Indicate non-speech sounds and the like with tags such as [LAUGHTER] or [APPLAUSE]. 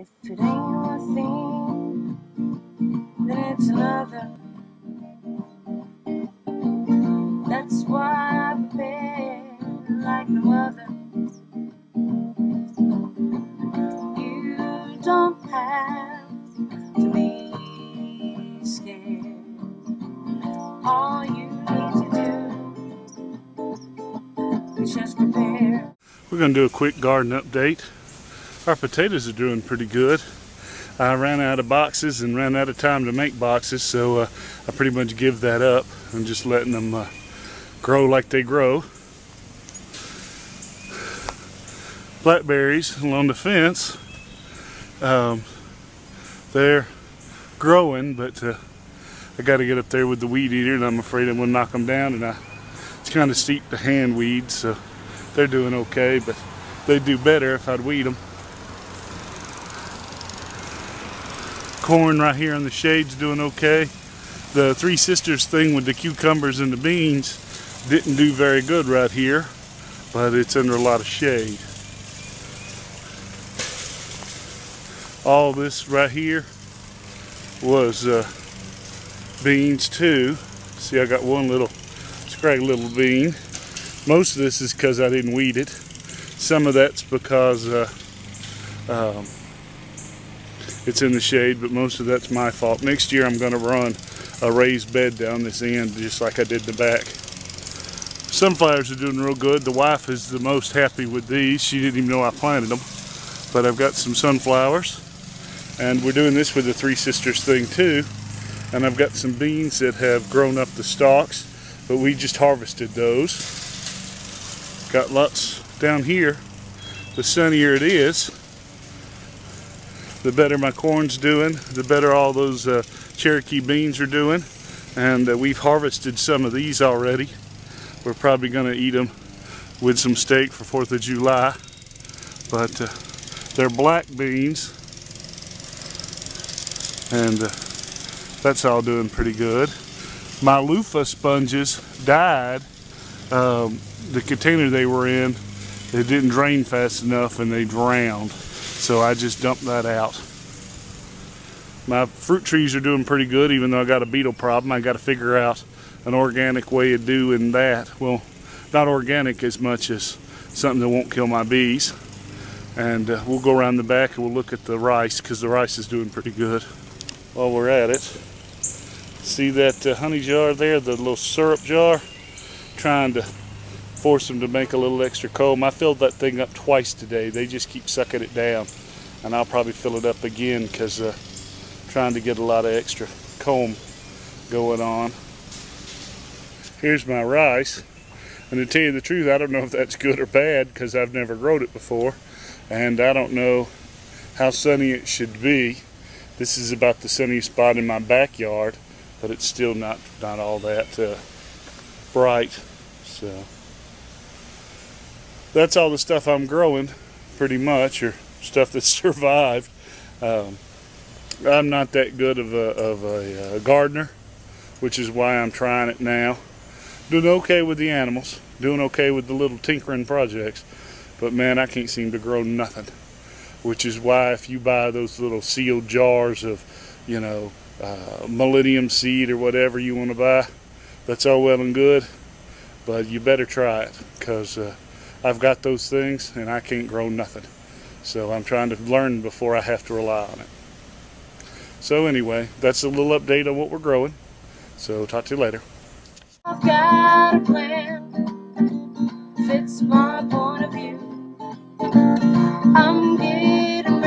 If it ain't one thing, then it's another. That's why I prepare like no other. You don't have to be scared. All you need to do is just prepare. We're going to do a quick garden update. Our potatoes are doing pretty good. I ran out of boxes and ran out of time to make boxes, so uh, I pretty much give that up. I'm just letting them uh, grow like they grow. Blackberries along the fence, um, they're growing, but uh, I got to get up there with the weed eater, and I'm afraid I'm going to knock them down. And I, it's kind of steep to hand weed, so they're doing okay, but they'd do better if I'd weed them. Corn right here in the shade's doing okay. The Three Sisters thing with the cucumbers and the beans didn't do very good right here, but it's under a lot of shade. All this right here was uh, beans too. See, I got one little scraggly little bean. Most of this is because I didn't weed it. Some of that's because uh, um, it's in the shade, but most of that's my fault. Next year I'm going to run a raised bed down this end just like I did the back. Sunflowers are doing real good. The wife is the most happy with these. She didn't even know I planted them. But I've got some sunflowers and we're doing this with the Three Sisters thing too. And I've got some beans that have grown up the stalks, but we just harvested those. Got lots down here. The sunnier it is, the better my corn's doing, the better all those uh, Cherokee beans are doing. And uh, we've harvested some of these already. We're probably going to eat them with some steak for 4th of July. But uh, they're black beans. And uh, that's all doing pretty good. My loofah sponges died. Um, the container they were in, it didn't drain fast enough and they drowned. So I just dumped that out. My fruit trees are doing pretty good even though I got a beetle problem. I got to figure out an organic way of doing that. Well, not organic as much as something that won't kill my bees. And uh, we'll go around the back and we'll look at the rice because the rice is doing pretty good. While we're at it, see that uh, honey jar there, the little syrup jar? Trying to force them to make a little extra comb. I filled that thing up twice today. They just keep sucking it down. And I'll probably fill it up again because uh, trying to get a lot of extra comb going on. Here's my rice. And to tell you the truth, I don't know if that's good or bad because I've never grown it before. And I don't know how sunny it should be. This is about the sunniest spot in my backyard, but it's still not, not all that uh, bright. So that's all the stuff I'm growing, pretty much, or stuff that's [LAUGHS] survived. Um, I'm not that good of a, of a uh, gardener, which is why I'm trying it now. Doing okay with the animals, doing okay with the little tinkering projects, but man, I can't seem to grow nothing. Which is why if you buy those little sealed jars of, you know, uh, millennium seed or whatever you want to buy, that's all well and good, but you better try it because uh, I've got those things and I can't grow nothing. So I'm trying to learn before I have to rely on it. So anyway, that's a little update on what we're growing. So talk to you later. I've got a plan, fits my point of view. I'm getting